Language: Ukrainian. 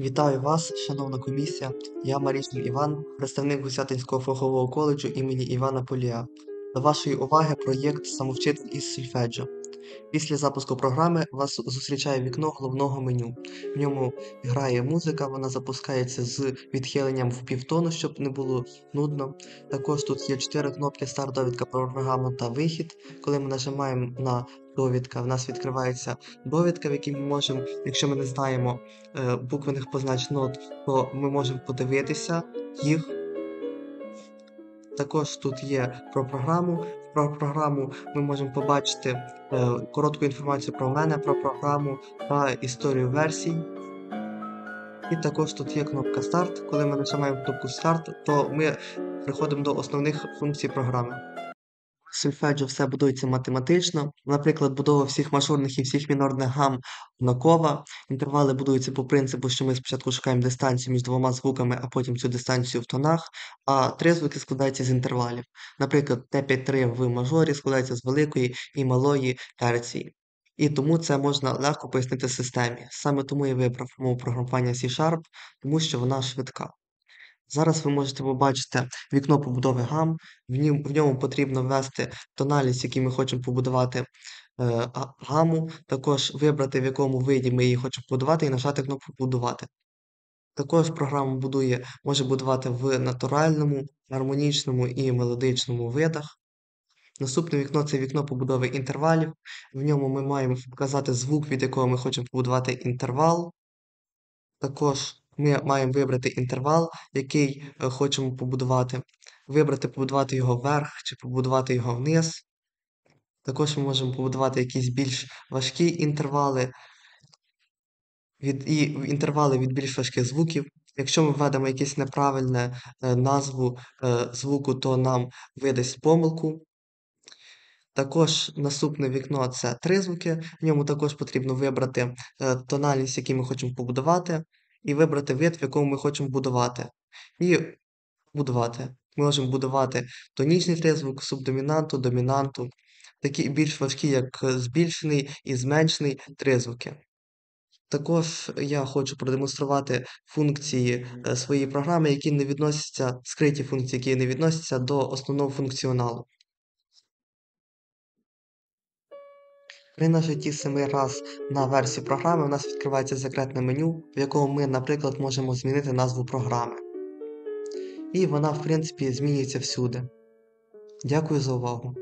Вітаю вас, шановна комісія. Я Марічний Іван, представник Гусятинського фахового коледжу імені Івана Полія. До вашої уваги проєкт Самовчитель із сольфеджо. Після запуску програми вас зустрічає вікно головного меню. В ньому грає музика, вона запускається з відхиленням в півтону, щоб не було нудно. Також тут є чотири кнопки старт, довідка про програму та вихід. Коли ми нажимаємо на довідка, в нас відкривається довідка, в якій ми можемо, якщо ми не знаємо е, буквених познач нот, то ми можемо подивитися їх. Також тут є про програму. Про програму ми можемо побачити е, коротку інформацію про мене, про програму та історію версій. І також тут є кнопка старт. Коли ми нажимаємо кнопку старт, то ми приходимо до основних функцій програми. Сольфеджіо все будується математично. Наприклад, будова всіх мажорних і всіх мінорних гам однакова. Інтервали будуються по принципу, що ми спочатку шукаємо дистанцію між двома звуками, а потім цю дистанцію в тонах. А три звуки складаються з інтервалів. Наприклад, Т5-3 в мажорі складається з великої і малої терції. І тому це можна легко пояснити системі. Саме тому я вибрав мову програмування C-Sharp, тому що вона швидка. Зараз ви можете побачити вікно побудови гам. В ньому, потрібно ввести тональність, який ми хочемо побудувати е, гаму, також вибрати, в якому виді ми її хочемо побудувати, і нажати кнопку Будувати. Також програма будує, може будувати в натуральному, гармонічному і мелодичному видах. Наступне вікно це вікно побудови інтервалів. В ньому ми маємо вказати звук, від якого ми хочемо побудувати інтервал. Також ми маємо вибрати інтервал, який е, хочемо побудувати, вибрати побудувати його вверх чи побудувати його вниз. Також ми можемо побудувати якісь більш важкі інтервали від, і інтервали від більш важких звуків. Якщо ми введемо якусь неправильне е, назву е, звуку, то нам видасть помилку. Також наступне вікно це три звуки. В ньому також потрібно вибрати тональність, який ми хочемо побудувати, і вибрати вид, в якому ми хочемо будувати. І будувати. Ми можемо будувати тонічний тризвук, субдомінанту, домінанту, такі більш важкі, як збільшений і зменшений тризвуки. Також я хочу продемонструвати функції е, своєї програми, які не відносяться, скриті функції, які не відносяться до основного функціоналу. При нажатті семи раз на версію програми у нас відкривається секретне меню, в якому ми, наприклад, можемо змінити назву програми. І вона, в принципі, змінюється всюди. Дякую за увагу.